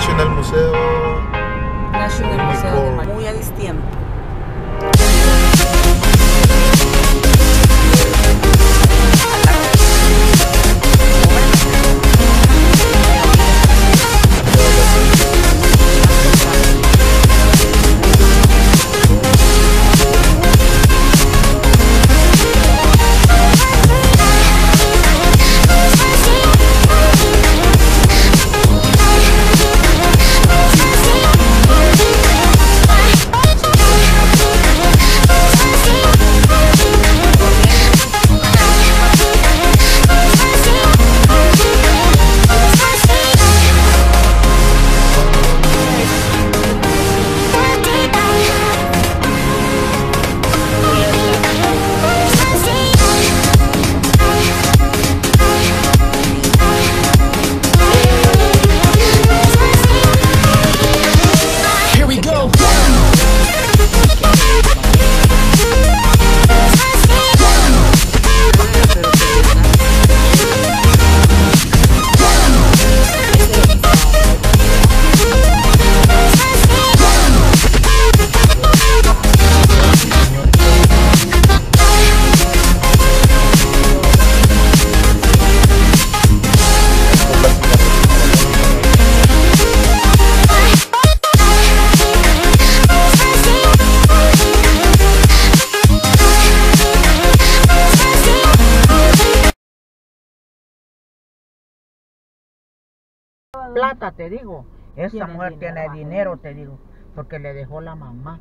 National Museo. National Museo Muy a distiempo. Plata, te digo. Esa Tiene mujer dinero, tiene dinero, te digo, porque le dejó la mamá.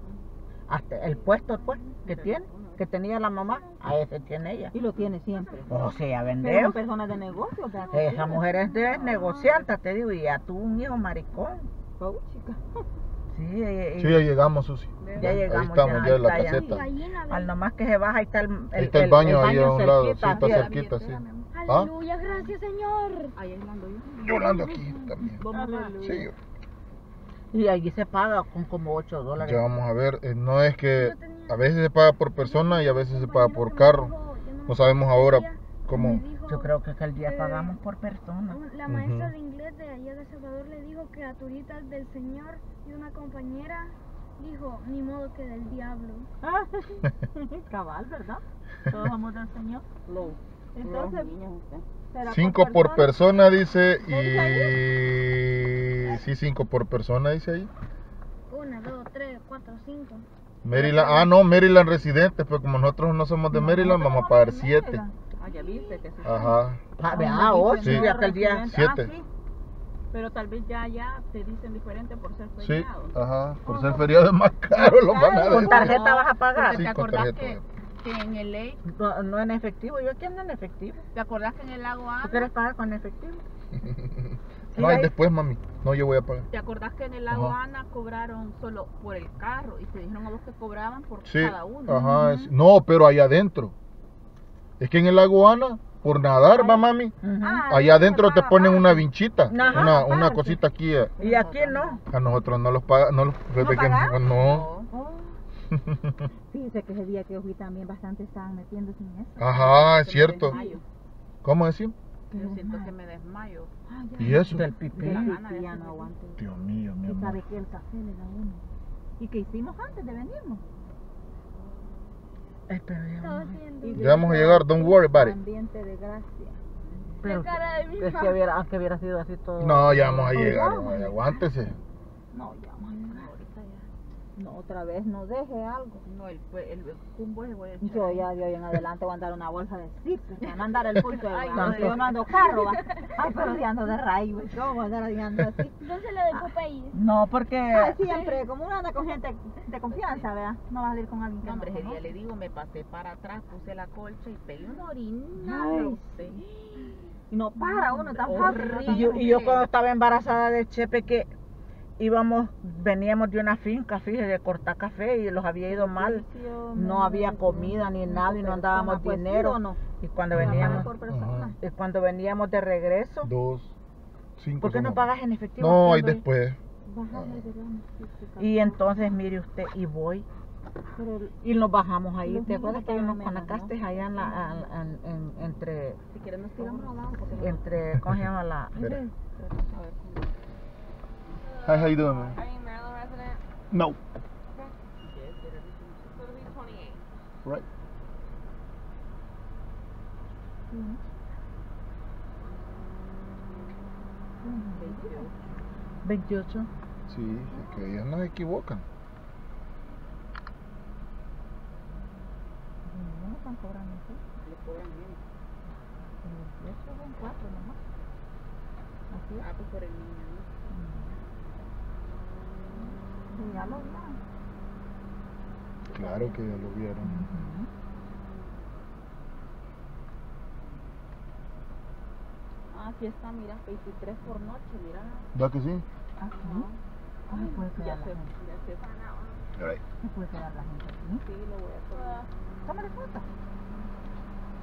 Hasta el puesto, pues, que tiene, que tenía la mamá, a ese tiene ella. Y lo tiene siempre. O sea, Pero vende. son personas de negocio, ¿verdad? Esa mujer es de negociante, te digo, y ya tuvo un hijo maricón. Chica. Sí, y- y- Sí, ya llegamos, Susi. ya llegamos. Ahí estamos, ya en la caseta. Al nomás que se baja, ahí está el, Ahí está el baño ahí a un lado, sí, está cerquita, sí. ¿Ah? Aleluya, gracias Señor. Ahí ando yo. Yo ando aquí también. Aleluya. Sí, yo- Y allí se paga con como 8 dólares. ya vamos a ver. eh, no es que a veces se paga por persona y a veces se paga por carro. No sabemos ahora cómo. Yo creo que aquel día pagamos por persona. La maestra de inglés de allá de Salvador le dijo que a turitas del Señor y una compañera dijo, ni modo que del diablo. Cabal, ¿verdad? Todos vamos del Señor. Entonces, ¿será Cinco por persona? persona dice y sí cinco por persona dice ahí. Una, dos, tres, cuatro, cinco. Maryland, ah no, Maryland residentes, pues como nosotros no somos de Maryland, vamos a pagar siete. Ah, ya viste que sí. Ajá. Ah, Ah, ocho, Sí. y aquel día. Ah, Siete. sí. Pero tal vez ya, ya te dicen diferente por ser Sí, feriado. ajá. Por ser feriado es más caro, lo van a Con tarjeta vas a pagar. Sí, te con tarjeta. Que, en el ley, No, no en efectivo, yo aquí ando en efectivo. ¿te acordás que en el lago ¿Tú Ana, quieres pagar con efectivo? Sí, No, y después, mami. No, yo voy a pagar. ¿te acordás que en el lago Ajá. Ana cobraron solo por el carro y te dijeron a vos que cobraban por Sí. cada uno? Ajá. es- No, pero allá adentro. Es que en el lago Ana, por nadar, va mami. Ah, Allá adentro te ponen una vinchita, Ajá, una, una cosita aquí. eh, Y aquí no. A nosotros no los pagan, no los pagaron? no. Fíjese que ese día que yo fui también bastante estaban metiéndose en eso. Ajá, es cierto. ¿Cómo decir? Yo siento que me desmayo. ¿Y eso? Del pipí. De la gana de ya no aguanto. Dios mío, mi Y amor. sabe que el café le da uno. ¿Y qué hicimos antes de venirnos? Pero ya vamos a- viendo. Ya vamos a llegar, don't worry about it. Ambiente de gracia. Pero cara de mi es que hubiera, aunque hubiera sido así todo. No, ya vamos a llegar. Aguántese. No, ya vamos a llegar ahorita ya. No, otra vez no deje algo. No, el, el, el cumbo voy a echar. Yo ya de hoy en adelante voy a andar una bolsa de zippers para no andar el pulso de Ay, no. Yo no ando carro, va. Ay, pero si ando de raíz, güey. ¿Cómo voy a andar andando así? Entonces lo de Popeye. No, porque. Ay, siempre, como uno anda con gente de confianza, ¿verdad? No vas a salir con alguien que No, hombre, no ese día conoce. le digo, me pasé para atrás, puse la colcha y pegué una orina. Y no para uno tan Horrible. fácil. Y yo, y yo cuando estaba embarazada de Chepe que íbamos, veníamos de una finca, fíjese, de cortar café y los había ido mal. No había comida ni nada y no andábamos Pues, ¿sí dinero. no? Y cuando veníamos, y cuando veníamos de regreso, Dos, cinco. ¿por qué no somos. pagas en efectivo? No, ahí después. Sí. Y entonces mire usted, y voy. Pero el- Y nos bajamos ahí. ¿Te acuerdas que hay unos estaban menos, conacastes allá en la, en- en- en- entre, Si quieres nos tiramos no- entre, ¿cómo se llama la? Espera. A ver, ¿cómo? Hi, how you doing, man? Are you Maryland resident? No. So it'll be 28. Right. Veintiocho. Sí, es que ellos no se equivocan. No me están cobrando, ¿sí? Le cobran menos. Eso son cuatro nomás. Así es. Ah, pues por el niño, ¿no? Ya lo vieron. Claro que ya lo vieron. Ah, aquí está, mira, 23 por noche, mira. ¿Va que sí? Ah, sí. No puede Ya quedar la se, gente. ya se Right. Puede quedar la gente aquí. Sí, lo voy a tomar. Tómale foto. Okay. Para que, para que nos veamos acá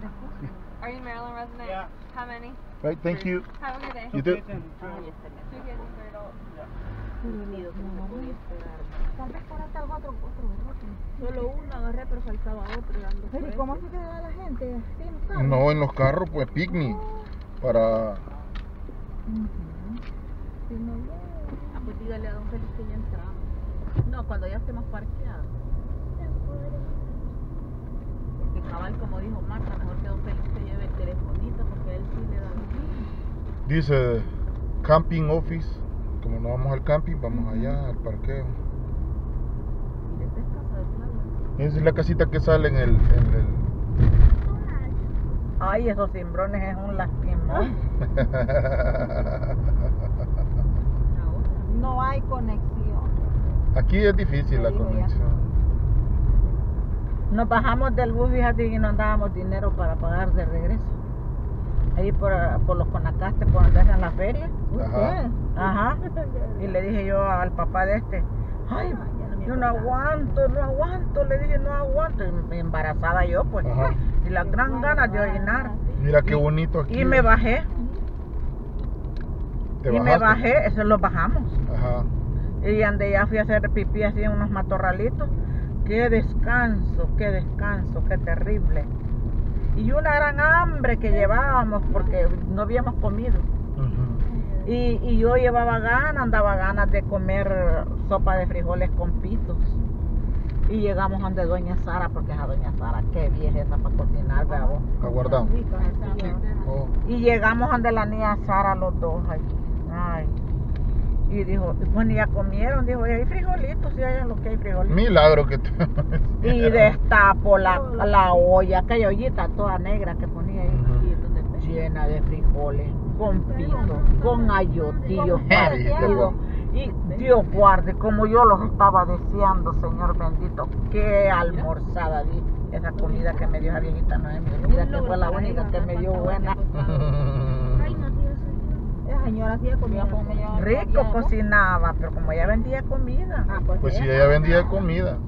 después. Are you Maryland resident? Yeah. How many? Right, thank you. Have a good day. You too. Tal vez por acá otro, otro. Solo uno agarré, pero faltaba otro. y ando Pero ¿y fuerte. cómo se queda la gente? ¿Sí, no en los carros, pues picnic. Para. Ah, pues dígale a don Félix que ya entramos. No, cuando ya estemos parqueados. Cabal, como dijo Marta, mejor que don Félix se lleve el telefonito porque a él sí le da bien. Dice camping office. Como no vamos al camping, vamos allá al parqueo. Y esta es casa de playa. Esa es la casita que sale en el. En el... Ay, esos cimbrones es un lastimón. No hay conexión. Aquí es difícil la conexión. Nos bajamos del bus, fíjate, y nos dábamos dinero para pagar de regreso. Ahí por, por los conacastes, por donde hacen la feria. Ajá. Ajá. Y le dije yo al papá de este, ay, yo no aguanto, no aguanto. Le dije, no aguanto. Y embarazada yo, pues. Ajá. Y las gran ganas de orinar. Mira qué bonito aquí. Y me bajé. ¿Te y me bajé, eso lo bajamos. Ajá. Y ande ya fui a hacer pipí así en unos matorralitos. Qué descanso, qué descanso, qué terrible. Y una gran hambre que llevábamos porque no habíamos comido. Y, y yo llevaba ganas, andaba ganas de comer sopa de frijoles con pitos. Y llegamos donde doña Sara, porque a doña Sara, qué vieja esa para cocinar, ¿verdad vos? Aguardamos. Oh. Y llegamos donde la niña Sara los dos ahí. Ay. Y dijo, bueno, ya comieron, dijo, "Y hay frijolitos, sí hay lo que hay frijolitos. Milagro que tú. Y destapo la, la olla, aquella ollita toda negra que ponía ahí, Y llena de frijoles, con pito, con ayotillo partido. Y Dios guarde, como yo los estaba deseando, Señor bendito, qué almorzada di. Esa comida que me dio esa viejita no es mi comida, que fue la única que me dio buena. Esa señora sí. Rico cocinaba, pero como ella vendía comida, Ah, pues, Pues si ella- ella vendía comida.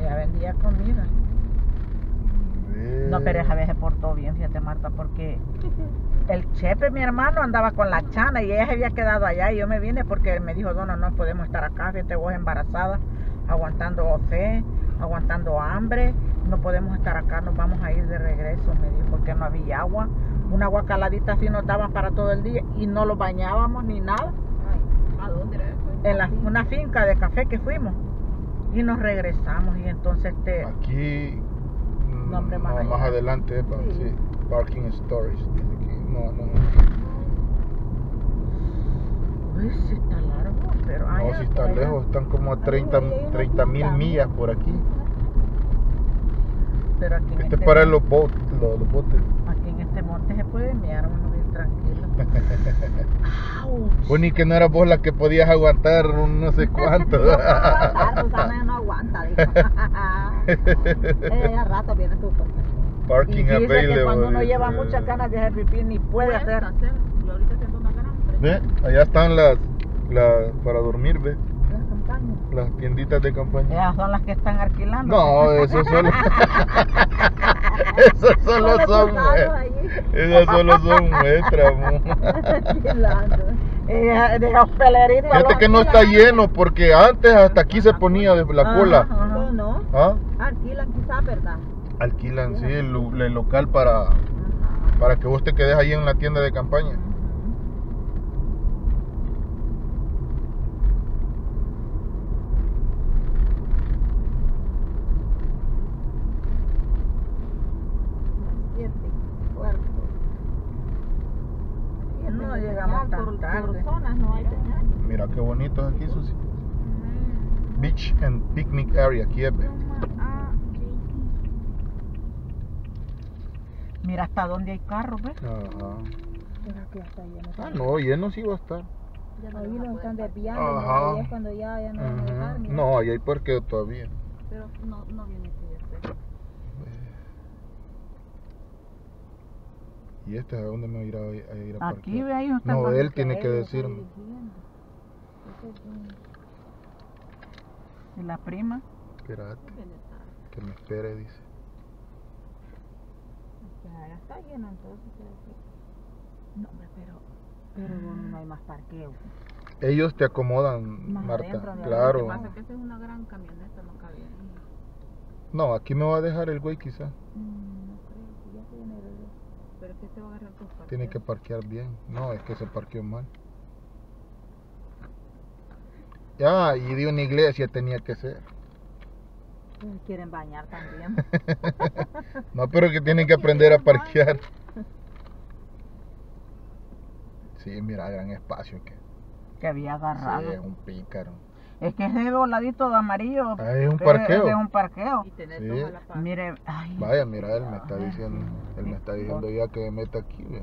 ella vendía comida. No, pero esa vez se portó bien, fíjate Marta, porque el Chepe, mi hermano, andaba con la chana y ella se había quedado allá y yo me vine porque me dijo, no, no podemos estar acá, fíjate vos embarazada, aguantando fe, aguantando hambre, no podemos estar acá, nos vamos a ir de regreso, me dijo, porque no había agua, una agua caladita así nos daban para todo el día y no lo bañábamos ni nada, Ay, ¿A dónde era eso? en la- una finca de café que fuimos y nos regresamos y entonces este... Aquí. mm, No, más no, allá. más adelante, Sí. sí. Parking storage. Dice aquí. No, no, no. Uy, sí está largo, pero... No, si está lejos, están como a 30 mil millas por aquí. Pero aquí Este es este para los, bot, los, los botes. Este monte se puede mirar uno bien tranquilo. Ouch. Bueno, y que no eras vos la que podías aguantar un no sé cuánto. Ah, Susana no aguanta, dijo. Ya rato viene Y Parking dice que available. cuando uno lleva muchas ganas de hacer pipí ni puede hacer. Yo ahorita siento una hambre. Ve, allá están las, las para dormir, ve, las tienditas de campaña. Esas son las que están alquilando. No, eso solo. Esos solo son. Esas solo son muestras. mu. Eh, de los peleritos. Fíjate que no está lleno porque antes hasta aquí se ponía de la cola. No, no. ¿Ah? Alquilan quizás, ¿verdad? Alquilan, sí, el local para, para que vos te quedes ahí en la tienda de campaña. Mira qué bonito es aquí, Susi. Beach and Picnic Area, Kiev. Ah, okay. Mira hasta dónde hay carros, ¿ves? Ajá. Mira que. Ah, no, lleno sí va a estar. Ya no ahí los están desviando, Ajá. No, ahí ya, no van a No, hay parqueo todavía. Pero no, no viene aquí después. ¿Y este a dónde me va a ir a, ir a Aquí ve ahí está No, él tiene que decirme. dirigiendo. Ese es un- ¿Y la prima? Espérate, que me espere, dice. Ya, ya está lleno entonces. No, hombre, pero, pero no hay más parqueo. Ellos te acomodan, Más Marta. adentro, claro. Lo que pasa es que esa es una gran camioneta, no cabe ahí. No, aquí me va a dejar el güey quizá. Mm, no creo, si ya se viene de regreso. Pero es que se va a agarrar tus parqueos. Tiene que parquear bien. No, es que se parqueó mal. Ya, y de una iglesia tenía que ser. Quieren bañar también. No, pero que tienen que aprender a parquear. Sí, mira, gran espacio que. Que había agarrado. Sí, un pícaro. Es que ese voladito de amarillo. Ah, es un parqueo. Es un parqueo. y tener Sí. la. Mire, ay. Vaya, mira, él me está diciendo, él me está diciendo ya que me meta aquí, ve.